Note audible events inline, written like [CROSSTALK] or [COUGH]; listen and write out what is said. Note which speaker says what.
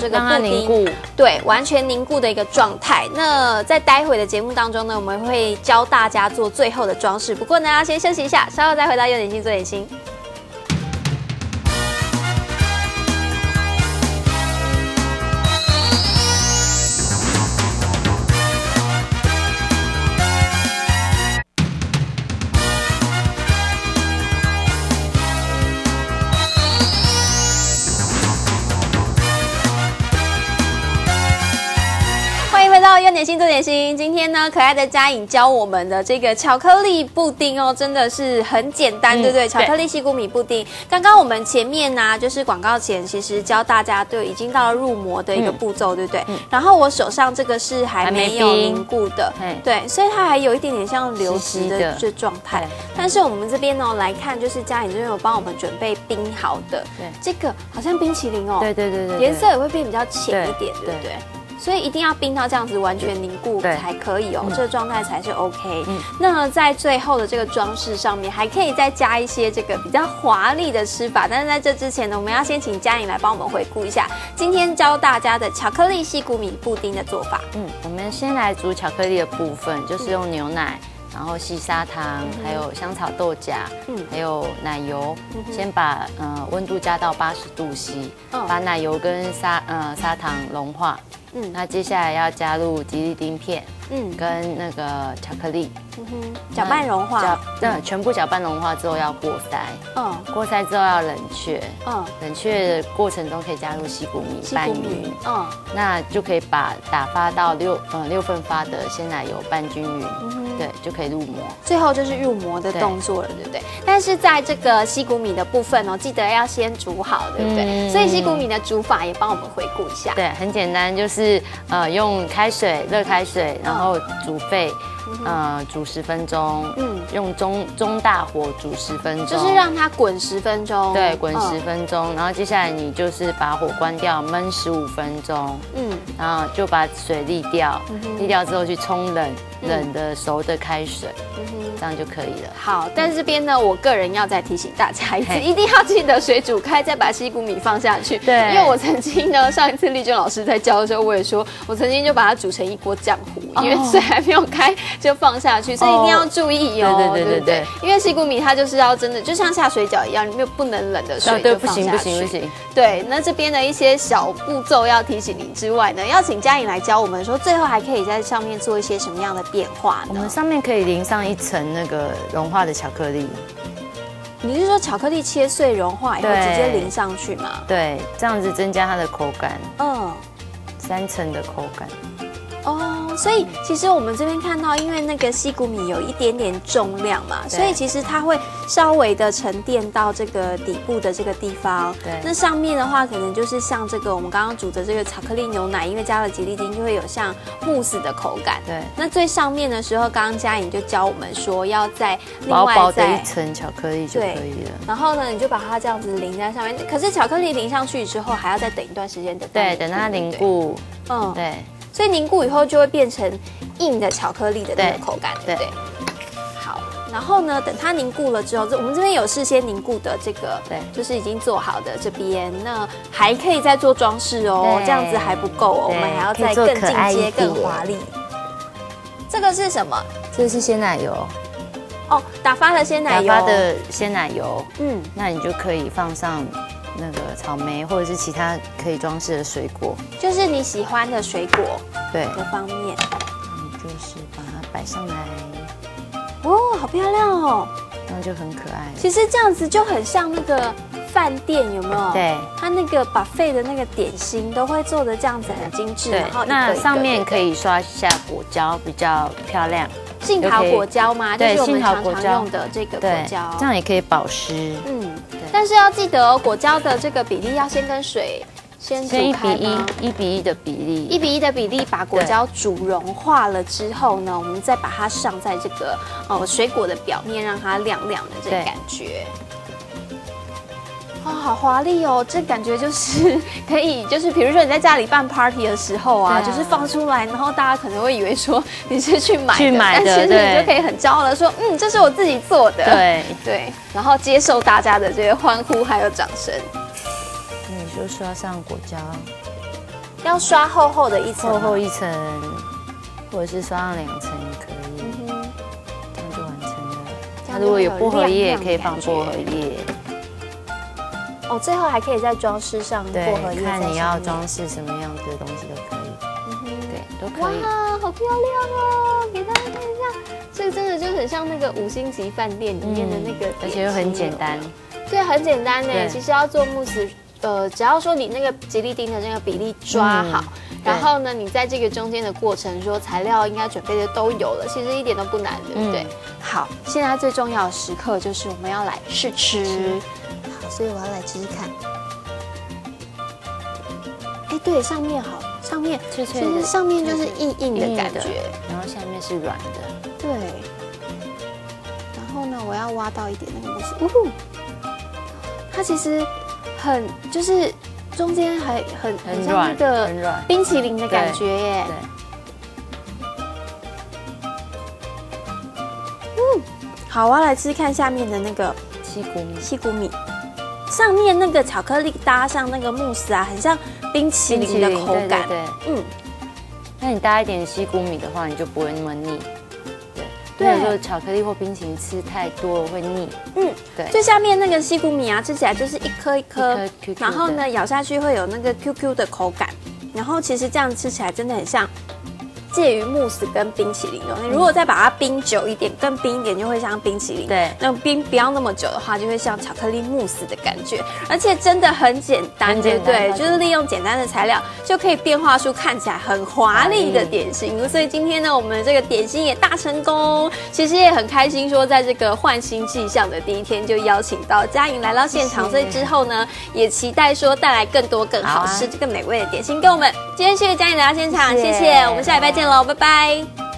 Speaker 1: 这个
Speaker 2: 让它
Speaker 1: 布丁
Speaker 2: 凝固。
Speaker 1: 对，完全凝固的一个状态。那在待会的节目当中呢，我们会教大家做最后的装饰。不过呢，要先休息一下，稍后再回到有点心做点心。欢迎回到优点心做点心。今天呢，可爱的嘉颖教我们的这个巧克力布丁哦，真的是很简单，
Speaker 2: 嗯
Speaker 1: 对不对？巧克力西谷米布丁。刚刚我们前面呢、就是广告前，其实教大家对已经到了入模的一个
Speaker 2: 嗯
Speaker 1: 步骤，对不对？
Speaker 2: 嗯
Speaker 1: 然后我手上这个是还
Speaker 2: 还没
Speaker 1: 没有凝固的
Speaker 2: 嘿，
Speaker 1: 对，所以它还有一点点像流质的这状态。但是我们这边呢来看，就是嘉颖这边有帮我们准备冰好的，
Speaker 2: 对
Speaker 1: 这个好像冰淇淋哦，
Speaker 2: 对对对对，对
Speaker 1: 颜色也会变比较浅一
Speaker 2: 对
Speaker 1: 点，对不
Speaker 2: 对
Speaker 1: 对？所以一定要冰到这样子完全凝固才可以哦，
Speaker 2: 嗯
Speaker 1: 这个状态才是 OK。
Speaker 2: 嗯
Speaker 1: 那在最后的这个装饰上面，还可以再加一些这个比较华丽的吃法。但是在这之前呢，我们要先请嘉颖来帮我们回顾一下今天教大家的巧克力西谷米布丁的做法。
Speaker 2: 嗯，我们先来煮巧克力的部分，就是用牛奶，然后细砂糖，还有香草豆荚，
Speaker 1: 嗯
Speaker 2: 还有奶油先把呃温度加到八十度 C，
Speaker 1: 嗯
Speaker 2: 把奶油跟砂呃砂糖融化。
Speaker 1: 嗯
Speaker 2: 那接下来要加入吉利丁片。
Speaker 1: 嗯
Speaker 2: 跟那个巧克力，
Speaker 1: 嗯哼，搅拌融化
Speaker 2: 搅。那全部搅拌融化之后要过筛，
Speaker 1: 嗯
Speaker 2: 过筛之后要冷却，
Speaker 1: 嗯，
Speaker 2: 冷却的过程中可以加入西谷米
Speaker 1: 西
Speaker 2: 拌匀。
Speaker 1: 嗯
Speaker 2: 那就可以把打发到六呃六份发的鲜奶油拌均匀，
Speaker 1: 嗯。
Speaker 2: 对，就可以入模。
Speaker 1: 最后就是入模的动作了，对不对？但是在这个西谷米的部分哦，记得要先煮好，对不对？
Speaker 2: 嗯
Speaker 1: 所以西谷米的煮法也帮我们回顾一下。
Speaker 2: 对，很简单，就是呃用开水热开水，然后然后煮沸呃煮十分钟，
Speaker 1: 嗯，
Speaker 2: 用中中大火煮十分钟，
Speaker 1: 就是让它滚十分钟。
Speaker 2: 对滚十
Speaker 1: 嗯
Speaker 2: 分钟，然后接下来你就是把火关掉，焖十五分钟，
Speaker 1: 嗯。
Speaker 2: 然后就把水沥掉，
Speaker 1: 嗯
Speaker 2: 沥掉之后去冲冷
Speaker 1: 嗯。
Speaker 2: 冷的熟的开水。这样就可以了。
Speaker 1: 好，但是这边呢，我个人要再提醒大家一次，一定要记得水煮开，再把西谷米放下去。
Speaker 2: 对。
Speaker 1: 因为我曾经呢，上一次丽娟老师在教的时候，我也说，我曾经就把它煮成一锅浆糊，
Speaker 2: 哦。
Speaker 1: 因为水还没有开就放下去，所以一定要注意哦。
Speaker 2: 对对对
Speaker 1: 不
Speaker 2: 对对
Speaker 1: 因为西谷米它就是要真的，就像下水饺一样，你没有不能冷的水
Speaker 2: 哦，对，
Speaker 1: 就放下
Speaker 2: 不行不行
Speaker 1: 去
Speaker 2: 不行。
Speaker 1: 对，那这边的一些小步骤要提醒您之外呢，要请嘉颖来教我们说，最后还可以在上面做一些什么样的变化呢
Speaker 2: 我们？上面可以淋上一层那个融化的巧克力，
Speaker 1: 你是说巧克力切碎融化以后直接淋上去吗？
Speaker 2: 对，这样子增加它的口感，
Speaker 1: 嗯，
Speaker 2: 三层的口感。
Speaker 1: 哦，所以其实我们这边看到，因为那个西谷米有一点点重量嘛，所以其实它会稍微的沉淀到这个底部的这个地方。
Speaker 2: 对
Speaker 1: 那上面的话，可能就是像这个我们刚刚煮的这个巧克力牛奶，因为加了吉利丁，就会有像慕斯的口感。
Speaker 2: 对，
Speaker 1: 那最上面的时候，刚刚嘉颖就教我们说，要在另外
Speaker 2: 薄薄的
Speaker 1: 再
Speaker 2: 一层巧克力就可以了。
Speaker 1: 然后呢，你就把它这样子淋在上面。可是巧克力淋上去之后，还要再等一段时间，等到
Speaker 2: 对，等它凝。固，
Speaker 1: 嗯，
Speaker 2: 对
Speaker 1: 所以凝固以后就会变成硬的巧克力的那个口感，对不
Speaker 2: 对
Speaker 1: 对？好，然后呢，等它凝固了之后，这我们这边有事先凝固的这个，
Speaker 2: 对
Speaker 1: 就是已经做好的这边，那还可以再做装饰哦，
Speaker 2: 对
Speaker 1: 这样子还不够哦，我
Speaker 2: 对
Speaker 1: 们还要再更进阶、更
Speaker 2: 点
Speaker 1: 华丽。这个是什么？
Speaker 2: 这是鲜奶油，
Speaker 1: 哦，打发的鲜奶油
Speaker 2: 打
Speaker 1: 油。
Speaker 2: 发的鲜奶油，
Speaker 1: 嗯，
Speaker 2: 那你就可以放上那个草莓或者是其他可以装饰的水果，
Speaker 1: 就是你喜欢的水果
Speaker 2: 对，
Speaker 1: 的方面。
Speaker 2: 你就是把它摆上来，
Speaker 1: 哦，好漂亮哦！
Speaker 2: 然后就很可爱。
Speaker 1: 其实这样子就很像那个饭店，有没有？，
Speaker 2: 对
Speaker 1: 它那个把费的那个点心都会做的这样子很精致，
Speaker 2: 对
Speaker 1: 然后，
Speaker 2: 那上面可以刷一下果胶，比较漂亮。
Speaker 1: 对杏桃果胶吗？就
Speaker 2: 对杏桃
Speaker 1: 常
Speaker 2: 果胶
Speaker 1: 常用的这个果
Speaker 2: 对，
Speaker 1: 胶。
Speaker 2: 这样也可以保湿。
Speaker 1: 嗯，但是要记得哦，果胶的这个比例要先跟水先
Speaker 2: 先一
Speaker 1: 煮
Speaker 2: 比一
Speaker 1: 开？，
Speaker 2: 一比一的比例，
Speaker 1: 一比一的比例，把果胶煮融化了之后呢，我们再把它上在这个呃水果的表面，让它亮亮的这个感觉。哦，好华丽哦！这感觉就是 [LAUGHS] 可以，就是比如说你在家里办 party 的时候啊，
Speaker 2: 啊
Speaker 1: 就是放出来，然后大家可能会以为说你是去买的，
Speaker 2: 去买的
Speaker 1: 但其实你就可以很骄傲的说，嗯，这是我自己做的，
Speaker 2: 对，
Speaker 1: 对，然后接受大家的这些欢呼还有掌声。
Speaker 2: 你就刷上果胶，
Speaker 1: 要刷厚厚的一层，
Speaker 2: 厚厚一层，或者是刷上两层也可以，这样就完成了。它如果有薄荷叶，可以放薄荷叶。
Speaker 1: 哦，最后还可以在装饰上薄
Speaker 2: 对
Speaker 1: 荷叶，
Speaker 2: 看你要装饰什么样子的东西都可以，
Speaker 1: 嗯哼
Speaker 2: 对，都可以。
Speaker 1: 哇，好漂亮哦！给大家看一下，这个真的就很像那个五星级饭店里面的那个、
Speaker 2: 嗯而且又很简单。
Speaker 1: 对，很简单呢。其实要做慕斯，呃，只要说你那个吉利丁的那个比例抓好，
Speaker 2: 嗯
Speaker 1: 然后呢，你在这个中间的过程，说材料应该准备的都有了，其实一点都不难，对不对？
Speaker 2: 嗯
Speaker 1: 好，现在最重要的时刻就是我们要来试吃。好，所以我要来吃吃看。哎，对，上面好，上面其
Speaker 2: 脆脆的
Speaker 1: 实上面就是硬硬的感觉。
Speaker 2: 然后下面是软的，
Speaker 1: 对。然后呢，我要挖到一点那个东西，它其实很就是中间还很很像那个。冰淇淋的感觉耶。
Speaker 2: 对，
Speaker 1: 好，我要来吃看下面的那个
Speaker 2: 西谷米，
Speaker 1: 西谷米，上面那个巧克力搭上那个慕斯啊，很像冰淇淋的口感。
Speaker 2: 对对对。
Speaker 1: 嗯，
Speaker 2: 那你搭一点西谷米的话，你就不会那么腻。对，
Speaker 1: 对
Speaker 2: 因为有时候巧克力或冰淇淋吃太多了会腻。
Speaker 1: 嗯，
Speaker 2: 对，
Speaker 1: 最下面那个西谷米啊，吃起来就是一颗一颗，然后呢，咬下去会有那个 QQ 的口感，然后其实这样吃起来真的很像。介于慕斯跟冰淇淋的东西，如果再把它冰久一点，更冰一点，就会像冰淇淋。
Speaker 2: 对。
Speaker 1: 那冰不要那么久的话，就会像巧克力慕斯的感觉，而且真的很简单，对对？就是利用简单的材料，就可以变化出看起来很华丽的点心。所以今天呢，我们这个点心也大成功，其实也很开心，说在这个换新气象的第一天就邀请到佳颖来到现场，所以之后呢，也期待说带来更多更好吃、更美味的点心给我们。今天谢谢佳颖来到现场，谢
Speaker 2: 谢谢
Speaker 1: 谢，我们下礼拜见喽，拜拜。